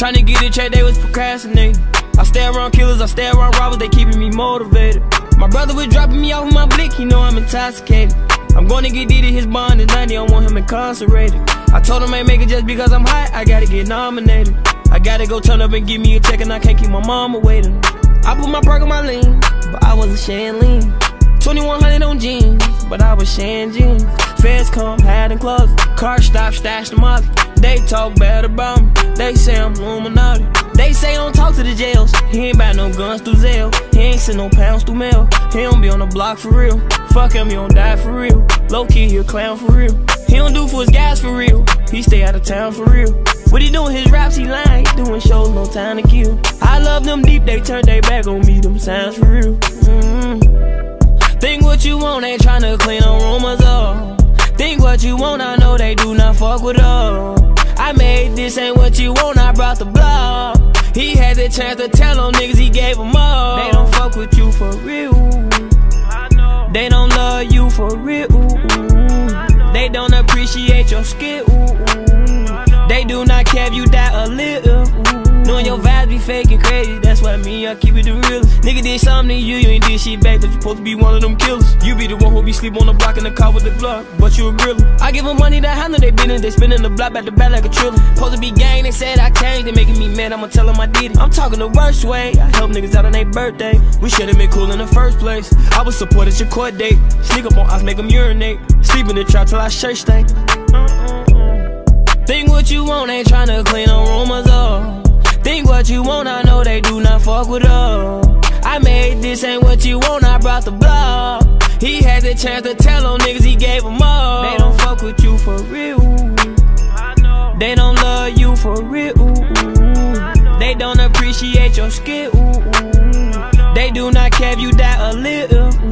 Trying to get a check, they was procrastinating. I stay around killers, I stay around robbers, they keeping me motivated. My brother was dropping me off with my blick, he know I'm intoxicated. I'm gonna get Diddy his bond, and 90, I want him incarcerated. I told him I ain't make it just because I'm hot, I gotta get nominated. I gotta go turn up and give me a check, and I can't keep my mama waiting. I put my perc on my lean, but I wasn't sharing lean. 2100 on jeans, but I was sharing jeans. Feds come, in closet. Car stop, stash the molly. They talk bad about me. They say I'm Illuminati. They say don't talk to the jails. He ain't buy no guns through Zelle. He ain't send no pounds through mail. He don't be on the block for real. Fuck him, he don't die for real. Low key, he a clown for real. He don't do for his guys for real. He stay out of town for real. What he doing? His raps, he lying. He doing shows, no time to kill. I love them deep, they turn their back on me. Them signs for real. Mm-hmm. Think what you want, ain't tryna clean no rumors up. Think what you want, I know they do not fuck with us. I made this ain't what you want, I brought the block. He had the chance to tell them niggas he gave them up. They don't fuck with you for real. They don't love you for real. They don't appreciate your skill. They do not care if you die a little. And crazy, that's why me, I keep it the real. Nigga did something to you, you ain't did shit back, but you supposed to be one of them killers. You be the one who be sleep on the block in the car with the glove, but you a griller. I give them money to handle they business, they spinning the block back to back like a triller. Supposed to be gang, they said I changed, they making me mad, I'ma tell them I did it. I'm talking the worst way, I help niggas out on their birthday. We should've been cool in the first place. I was supported your court date, sneak up on us, make them urinate. Sleep in the trap till I shirt stank. Think what you want, ain't tryna clean no rumors up. Think what you want, I know they do not fuck with us. I made this ain't what you want, I brought the block. He had the chance to tell them niggas he gave them up. They don't fuck with you for real. They don't love you for real. They don't appreciate your skill. They do not care if you die a little.